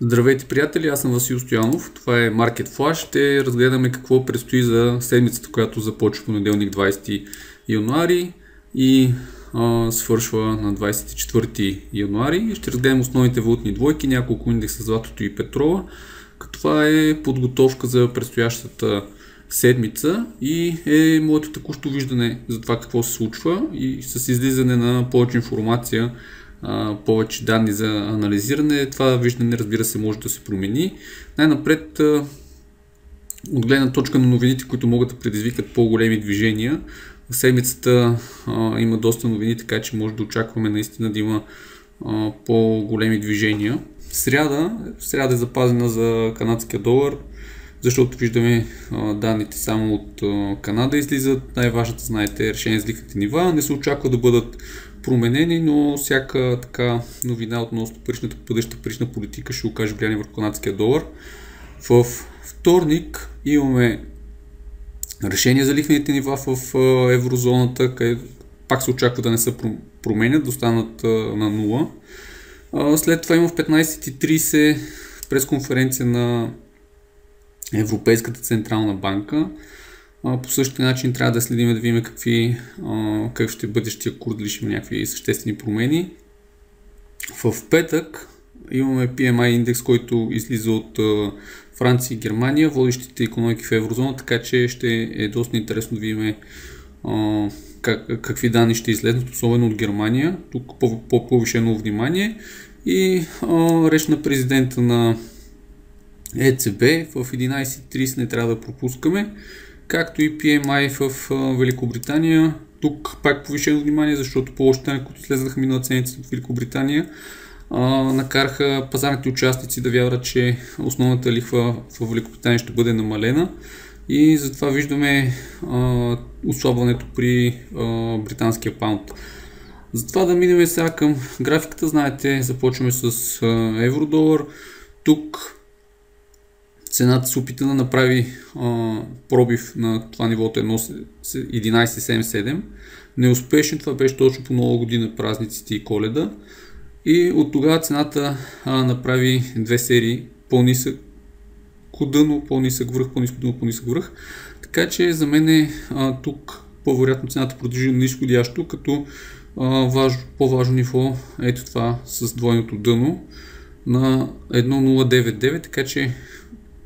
Здравейте, приятели! Аз съм Васил Стоянов. Това е Market Flash. Ще разгледаме какво предстои за седмицата, която започва понеделник 20 януари и а, свършва на 24 януари. Ще разгледам основните валутни двойки, няколко индекса златото и петрола. Това е подготовка за предстоящата седмица и е моето текущо виждане за това какво се случва и с излизане на повече информация повече данни за анализиране. Това виждане, разбира се, може да се промени. Най-напред, от гледна точка на новините, които могат да предизвикат по-големи движения, в седмицата има доста новини, така че може да очакваме наистина да има по-големи движения. Сряда, сряда е запазена за канадския долар, защото виждаме данните само от а, Канада излизат. Най-важното, знаете, решение с лихвите нива. Не се очаква да бъдат променени, но всяка така новина относно паричната бъдеща парична политика ще окаже влияние върху канадския долар. В вторник имаме решение за лихвените нива в еврозоната, където пак се очаква да не се променят, да останат на нула. След това има в 15.30 пресконференция на Европейската централна банка. По същия начин трябва да следим да видим какви, как ще бъдещия курс, дали ще има някакви съществени промени. В петък имаме PMI индекс, който излиза от Франция и Германия, водещите економики в еврозона, така че ще е доста интересно да видим как, какви данни ще излезнат, особено от Германия. Тук по-повишено внимание. И а, реч на президента на ЕЦБ в 11.30 не трябва да пропускаме както и PMI в Великобритания. Тук пак повишено внимание, защото по-лошите, които слезнаха миналата седмица в Великобритания, накараха пазарните участници да вярват, че основната лихва в Великобритания ще бъде намалена и затова виждаме ослабването при а, британския паунд. Затова да минем сега към графиката, знаете, започваме с евро-долар. Тук цената се опита да направи а, пробив на това нивото 11.77. Неуспешно това беше точно по нова година, празниците и коледа. И от тогава цената а, направи две серии по-нисък дъно, по-нисък връх, по-ниско дъно, по-нисък връх. Така че за мен е, а, тук по-вероятно цената продължи нисходящо, като а, важ, по-важно ниво ето това с двойното дъно на 1.099, така че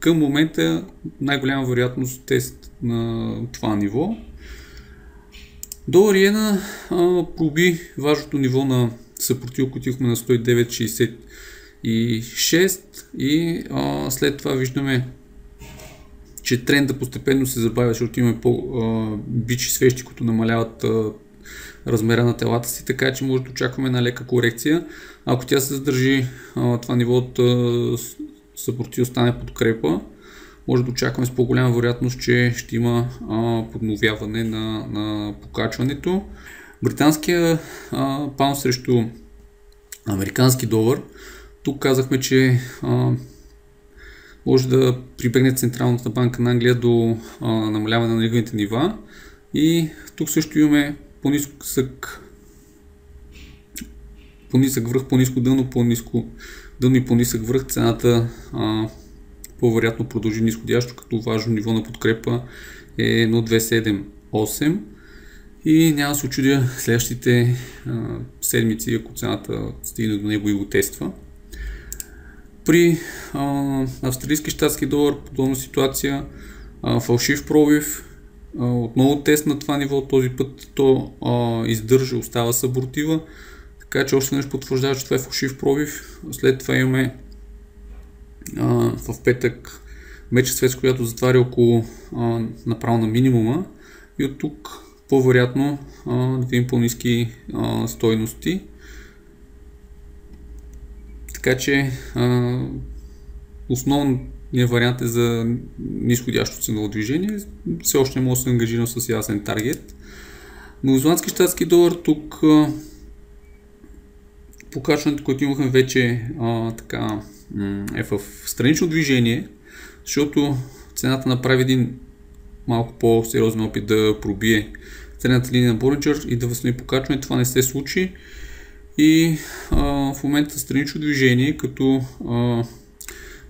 към момента най-голяма вероятност тест на това ниво. Долар иена проби важното ниво на съпротив, който имахме на 109.66 и а, след това виждаме че тренда постепенно се забавя, защото имаме по-бичи свещи, които намаляват а, размера на телата си, така че може да очакваме на лека корекция. Ако тя се задържи а, това ниво от съпротив остане подкрепа, може да очакваме с по-голяма вероятност, че ще има подновяване на, на покачването. Британския а, паун срещу американски долар. Тук казахме, че а, може да прибегне Централната банка на Англия до а, намаляване на лихвените нива. И тук също имаме по-нисък по-нисък връх, по-ниско дъно, по-ниско дъно и по-нисък връх. Цената а, по-вероятно продължи нисходящо, като важно ниво на подкрепа е 1.278 и няма да се очудя следващите а, седмици, ако цената стигне до него и го тества. При а, австралийски щатски долар подобна ситуация, а, фалшив пробив, а, отново тест на това ниво, този път то а, издържа, остава събортива, така че още нещо потвърждава, че това е фалшив пробив. След това имаме а, в петък меч свет, която затваря около а, направо на минимума и от тук по-вероятно да видим по-низки стойности. Така че а, основният вариант е за нисходящо ценово движение. Все още не може да се ангажирам с ясен таргет. Новозеландски щатски долар тук покачването, което имахме вече а, така, е в странично движение, защото цената направи един малко по-сериозен опит да пробие средната линия на Болинджер и да възстанови покачване. Това не се случи. И а, в момента странично движение, като а,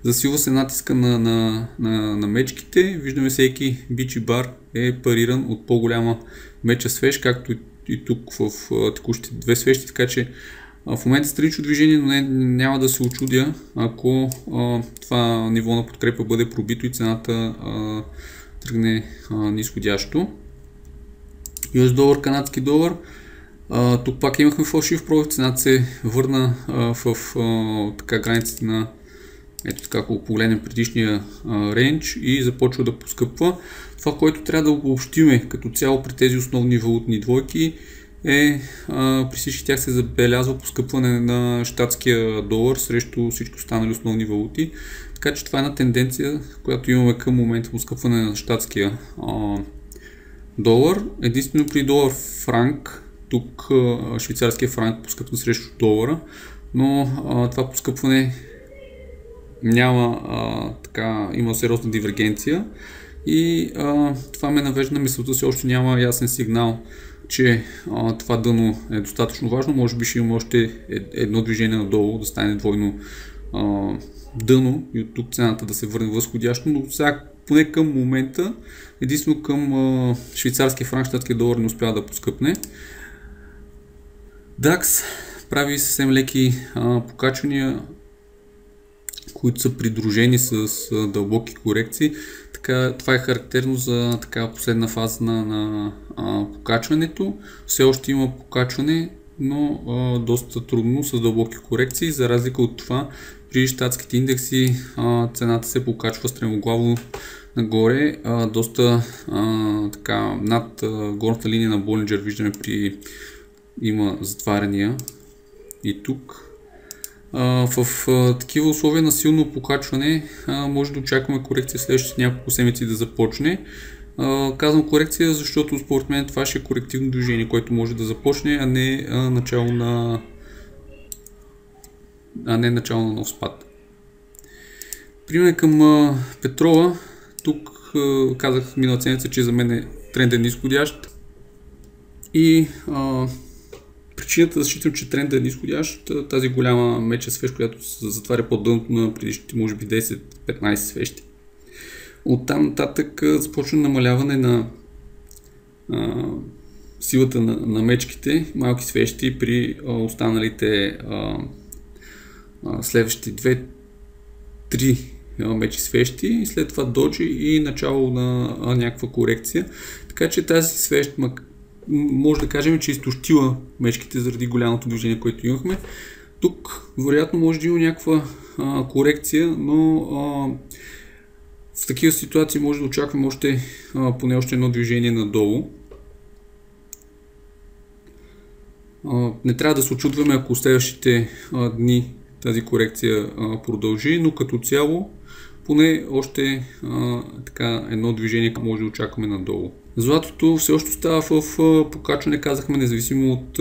Засилва се натиска на, на, на, на мечките. Виждаме всеки бичи бар е париран от по-голяма меча свеж, както и, и тук в текущите две свещи, така че в момента странично движение, но не, няма да се очудя, ако а, това ниво на подкрепа бъде пробито и цената а, тръгне а, нисходящо. US долар, канадски долар. А, тук пак имахме фалшив пробив, цената се върна а, в а, така, границите на ето така, ако погледнем предишния рейндж и започва да поскъпва. Това, което трябва да обобщиме като цяло при тези основни валутни двойки е а, при всички тях се забелязва поскъпване на щатския долар срещу всички останали основни валути. Така че това е една тенденция, която имаме към момента поскъпване на щатския а, долар. Единствено при долар франк, тук а, швейцарския франк поскъпва срещу долара, но а, това поскъпване няма а, така, има сериозна дивергенция и а, това ме навежда на мисълта си, още няма ясен сигнал, че а, това дъно е достатъчно важно. Може би ще има още едно движение надолу, да стане двойно а, дъно и от тук цената да се върне възходящо, но сега поне към момента единствено към а, швейцарски франк, щатския долар не успява да поскъпне. DAX прави съвсем леки а, покачвания, които са придружени с а, дълбоки корекции. Така, това е характерно за така последна фаза на, на а, покачването. Все още има покачване, но а, доста трудно с дълбоки корекции. За разлика от това, при щатските индекси а, цената се покачва стремоглаво нагоре, а, доста а, така над а, горната линия на Болинджер виждаме при има затваряния и тук. В такива условия на силно покачване може да очакваме корекция следващите няколко седмици да започне. Казвам корекция, защото според мен това ще е корективно движение, което може да започне, а не начало на а не начало на нов спад. Пример към петрола. Тук казах миналата седмица, че за мен е тренден нисходящ. И причината считам, че трендът е нисходящ, тази голяма меча свещ, която се затваря под дъното на предишните, може би 10-15 свещи. От там нататък започна намаляване на а, силата на, на мечките, малки свещи при а, останалите а, а, следващи 2-3 мечи свещи след това доджи и начало на а, някаква корекция. Така че тази свещ, може да кажем, че е изтощила мечките заради голямото движение, което имахме. Тук, вероятно, може да има някаква а, корекция, но а, в такива ситуации може да очакваме още, а, поне още едно движение надолу. А, не трябва да се очудваме, ако следващите а, дни тази корекция а, продължи, но като цяло поне още а, така едно движение може да очакваме надолу. Златото все още става в покачване, казахме, независимо от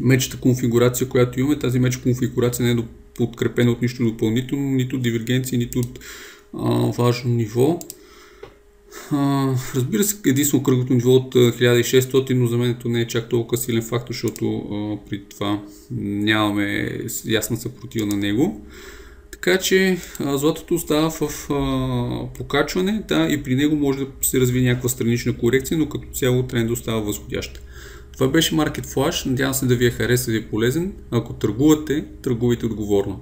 мечата конфигурация, която имаме. Тази меч конфигурация не е подкрепена от нищо допълнително, нито от дивергенция, нито от а, важно ниво. А, разбира се, единствено кръгото ниво от 1600, но за мен това не е чак толкова силен фактор, защото а, при това нямаме ясна съпротива на него. Така че златото остава в покачване, да, и при него може да се развие някаква странична корекция, но като цяло тренд остава възходящ. Това беше Market Flash, надявам се да ви е хареса и е полезен. Ако търгувате, търгувайте отговорно.